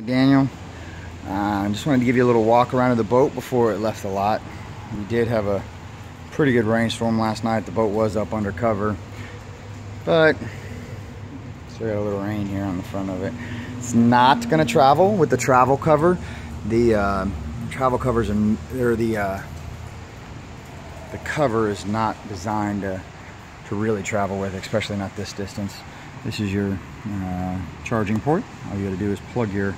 Daniel, I uh, just wanted to give you a little walk around of the boat before it left the lot. We did have a pretty good rainstorm last night. The boat was up under cover, but still got a little rain here on the front of it. It's not going to travel with the travel cover. The uh, travel covers are, or the uh, the cover is not designed to to really travel with, especially not this distance. This is your uh, charging port. All you gotta do is plug your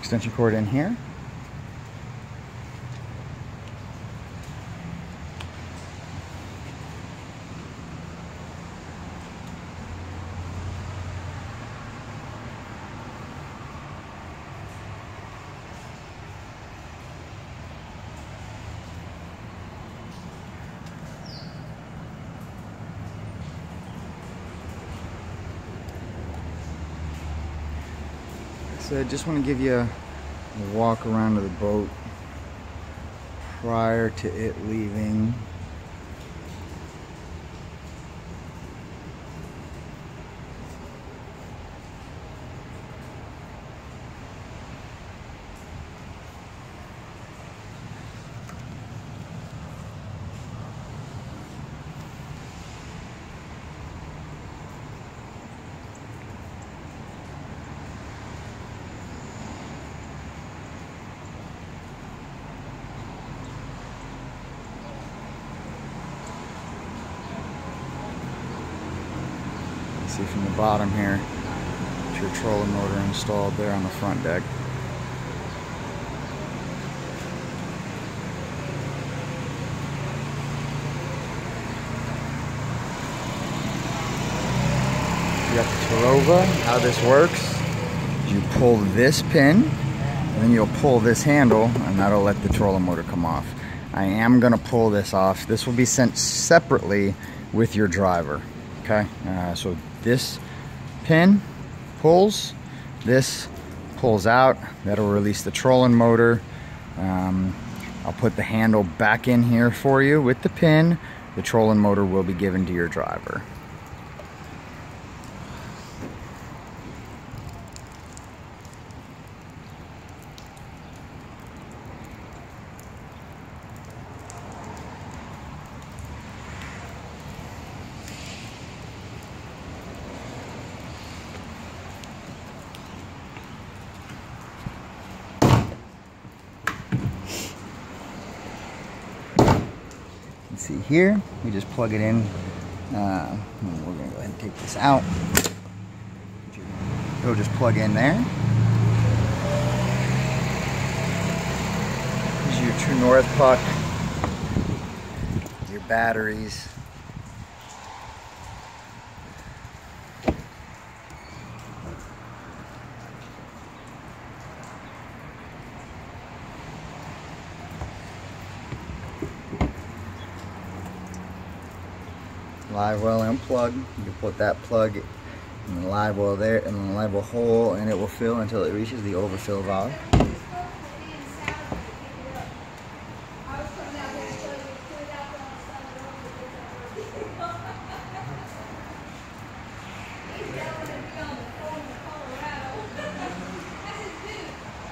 extension cord in here So I just want to give you a walk around of the boat prior to it leaving see from the bottom here, your trolling motor installed there on the front deck. You got the Terrova. How this works you pull this pin, and then you'll pull this handle, and that'll let the trolling motor come off. I am gonna pull this off. This will be sent separately with your driver, okay? Uh, so this pin pulls, this pulls out, that'll release the trolling motor. Um, I'll put the handle back in here for you with the pin. The trolling motor will be given to your driver. See here, we just plug it in. Uh, we're gonna go ahead and take this out. It'll just plug in there. Here's your true north puck, your batteries. Live well unplug. You can put that plug in the live well there in the live well hole and it will fill until it reaches the overfill valve.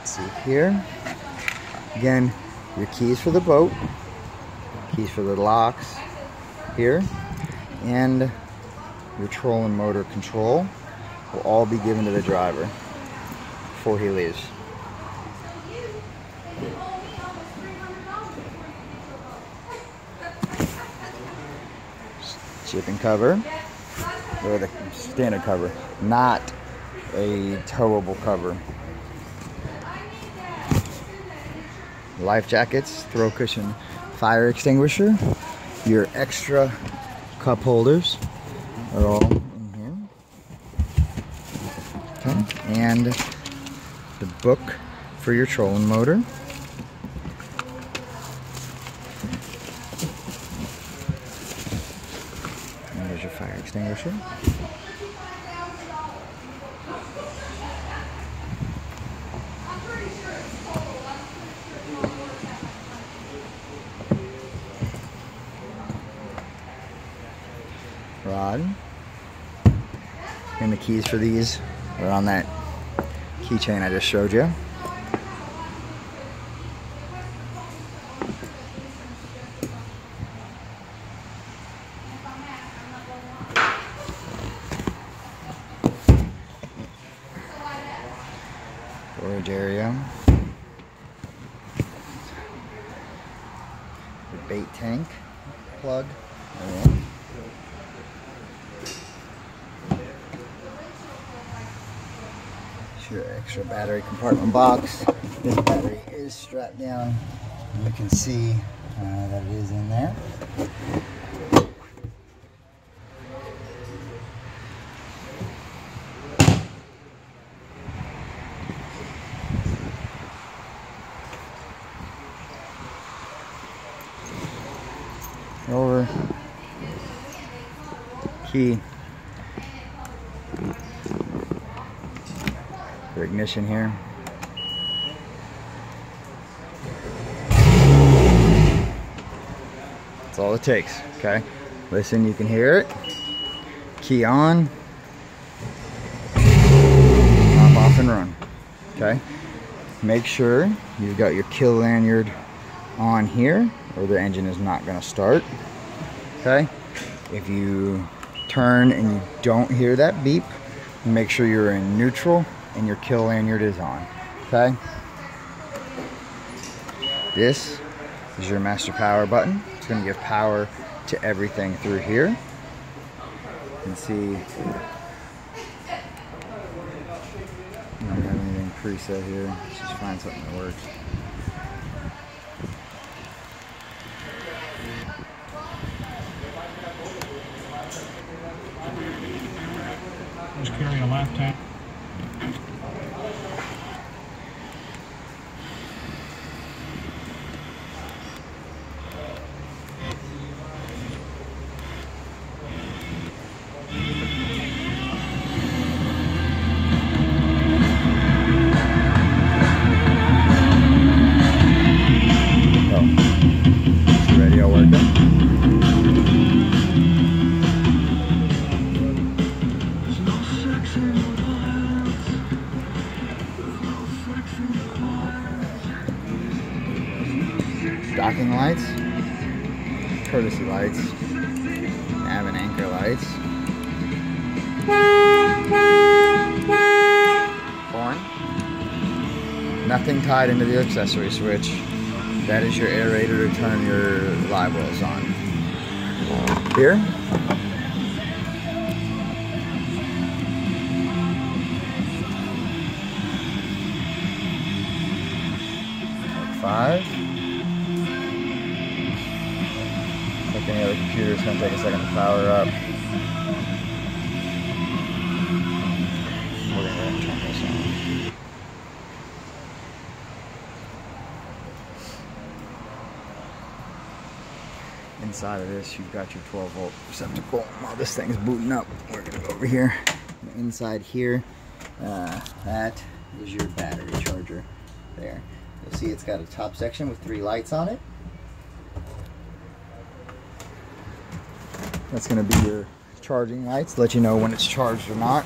see here again your keys for the boat keys for the locks here and your trolling motor control will all be given to the driver before he leaves. Shipping cover, or the standard cover, not a towable cover. Life jackets, throw cushion, fire extinguisher, your extra cup holders are all in here. Okay, and the book for your trolling motor. And there's your fire extinguisher. Rod. And the keys for these are on that keychain I just showed you. Storage area. The bait tank plug. Your extra battery compartment box. This battery is strapped down. You can see uh, that it is in there. over key for ignition here. That's all it takes okay? Listen you can hear it. Key on. Pop off and run okay? Make sure you've got your kill lanyard on here or the engine is not going to start. Okay? If you turn and you don't hear that beep, make sure you're in neutral and your kill lanyard is on. Okay? This is your master power button. It's going to give power to everything through here. You can see I don't have anything preset here. Let's just find something that works. Just carry a lifetime. Thank you. Docking lights, courtesy lights, nav and anchor lights. Horn. Nothing tied into the accessory switch. That is your aerator to turn your live wells on. Here. It's gonna take a second to power up. We're gonna turn this on. Inside of this, you've got your 12 volt receptacle. While this thing's booting up, we're gonna go over here. Inside here, uh, that is your battery charger there. You'll see it's got a top section with three lights on it. That's gonna be your charging lights, let you know when it's charged or not.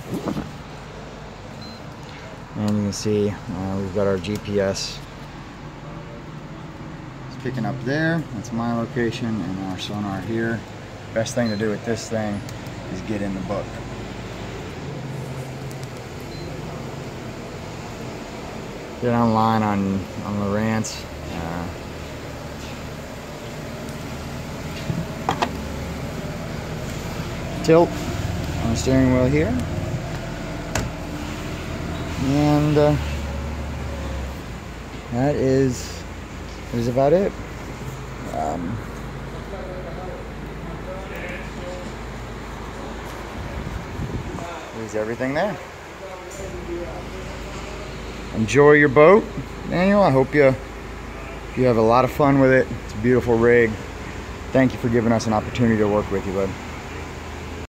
And you can see uh, we've got our GPS it's picking up there. That's my location and our sonar here. Best thing to do with this thing is get in the book. Get online on, on Lowrance. Uh, tilt on the steering wheel here. And uh, that is, is about it. Um, there's everything there. Enjoy your boat, Daniel. I hope you you have a lot of fun with it. It's a beautiful rig. Thank you for giving us an opportunity to work with you, bud.